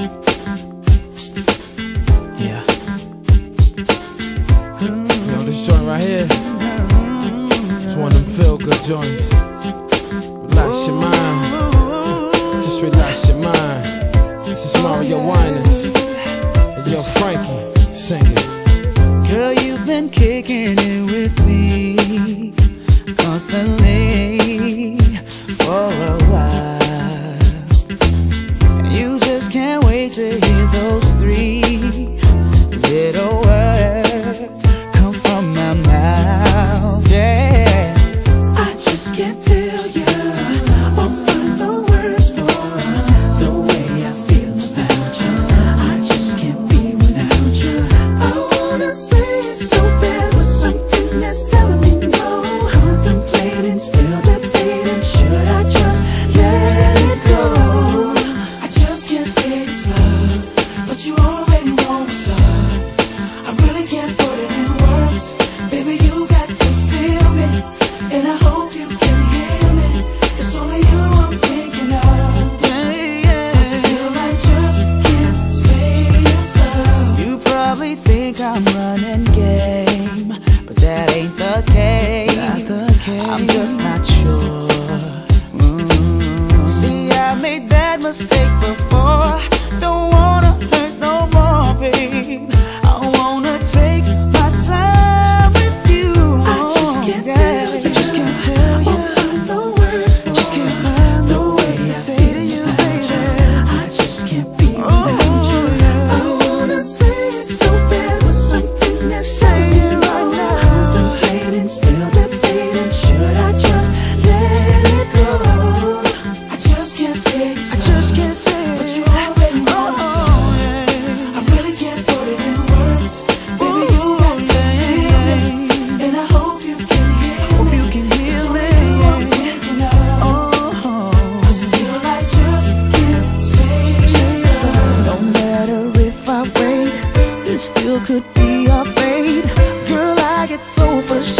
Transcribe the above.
Yeah. Yo, this joint right here. It's one of them feel good joints. Relax your mind. Just relax your mind. This is Mario Winans. And yo, Frankie, singing. Girl, you've been kicking it with me. Constantly. mistake любишь.